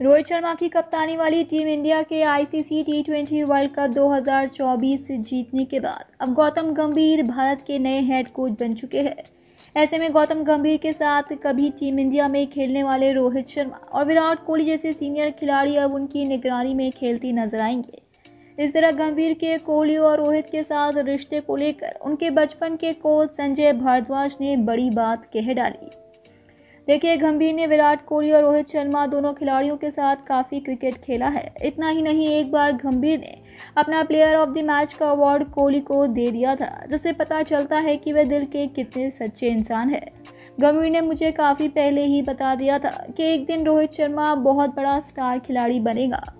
रोहित शर्मा की कप्तानी वाली टीम इंडिया के ICC T twenty world cup 2024 जीतने के बाद अब गौतम गंभीर भारत के नए हेड कोच बन चुके हैं। ऐसे में गौतम गंभीर के साथ कभी टीम इंडिया में खेलने वाले रोहित शर्मा और विराट कोहली जैसे सीनियर खिलाड़ी अब उनकी निगरानी में खेलती नज़र आएँगे। इस तरह गंभीर के कोहली और रोहित के साथ रिश्ते को लेकर उनके बचपन के कोच संजय भारद्वाज ने बड़ी बात कह डाली। देखिए, गंभीर ने विराट कोहली और रोहित शर्मा दोनों खिलाड़ियों के साथ काफ़ी क्रिकेट खेला है। इतना ही नहीं, एक बार गंभीर ने अपना प्लेयर ऑफ़ द मैच का अवार्ड कोहली को दे दिया था, जिससे पता चलता है कि वह दिल के कितने सच्चे इंसान है। गंभीर ने मुझे काफ़ी पहले ही बता दिया था कि एक दिन रोहित शर्मा बहुत बड़ा स्टार खिलाड़ी बनेगा।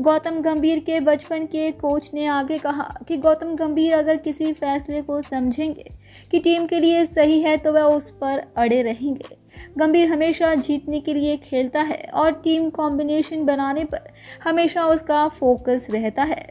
गौतम गंभीर के बचपन के कोच ने आगे कहा कि गौतम गंभीर अगर किसी फैसले को समझेंगे कि टीम के लिए सही है तो वह उस पर अड़े रहेंगे। गंभीर हमेशा जीतने के लिए खेलता है और टीम कॉम्बिनेशन बनाने पर हमेशा उसका फोकस रहता है।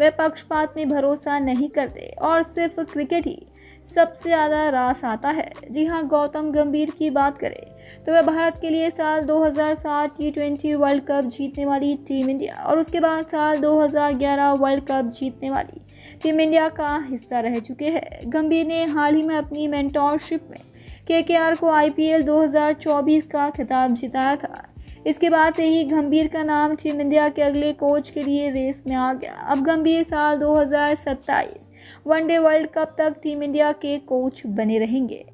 वह पक्षपात में भरोसा नहीं करते और सिर्फ़ क्रिकेट ही सबसे ज़्यादा रास आता है। जी हाँ गौतम गंभीर की बात करें तो वह भारत के लिए साल 2007 टी ट्वेंटी वर्ल्ड कप जीतने वाली टीम इंडिया और उसके बाद साल 2011 वर्ल्ड कप जीतने वाली टीम इंडिया का हिस्सा रह चुके हैं। गंभीर ने हाल ही में अपनी मेंटोरशिप में के के आर को आईपीएल 2024 का खिताब जिताया था। इसके बाद से ही गंभीर का नाम टीम इंडिया के अगले कोच के लिए रेस में आ गया। अब गंभीर साल 2027 वनडे वर्ल्ड कप तक टीम इंडिया के कोच बने रहेंगे।